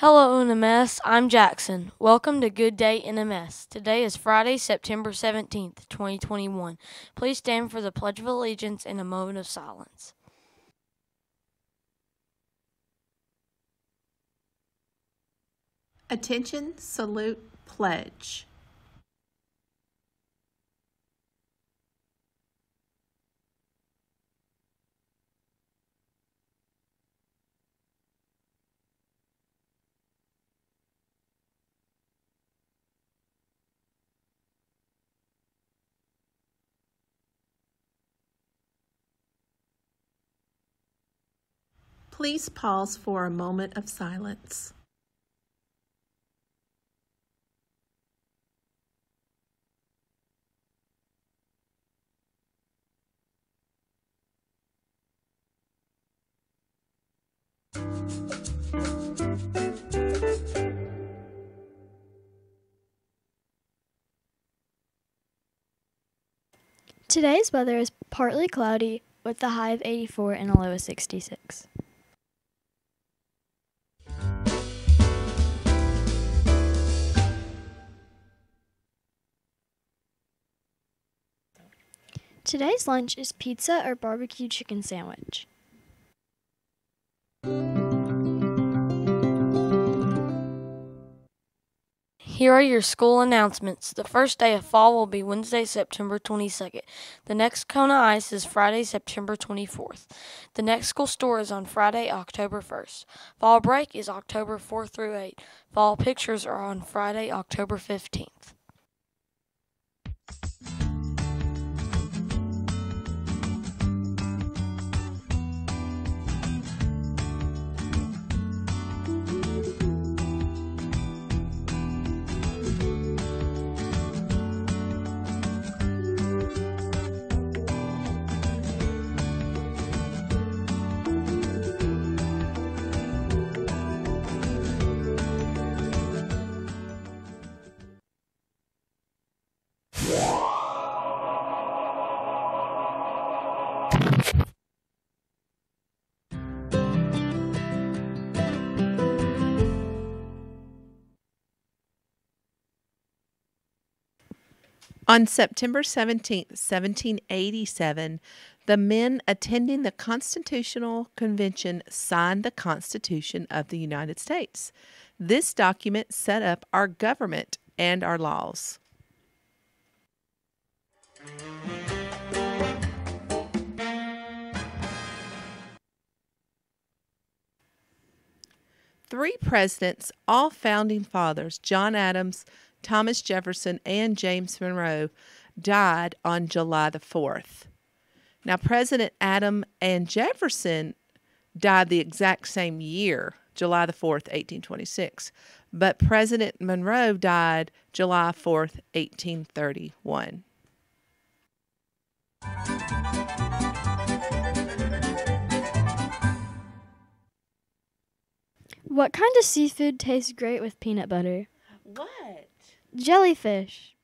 Hello, NMS. I'm Jackson. Welcome to Good Day NMS. Today is Friday, September 17th, 2021. Please stand for the Pledge of Allegiance in a moment of silence. Attention, salute, pledge. Please pause for a moment of silence. Today's weather is partly cloudy with a high of 84 and a low of 66. Today's lunch is pizza or barbecue chicken sandwich. Here are your school announcements. The first day of fall will be Wednesday, September 22nd. The next Kona Ice is Friday, September 24th. The next school store is on Friday, October 1st. Fall break is October 4th through 8. Fall pictures are on Friday, October 15th. On September 17, 1787, the men attending the Constitutional Convention signed the Constitution of the United States. This document set up our government and our laws. Three presidents, all founding fathers, John Adams, Thomas Jefferson, and James Monroe, died on July the 4th. Now, President Adam and Jefferson died the exact same year, July the 4th, 1826, but President Monroe died July 4th, 1831. What kind of seafood tastes great with peanut butter? What? Jellyfish.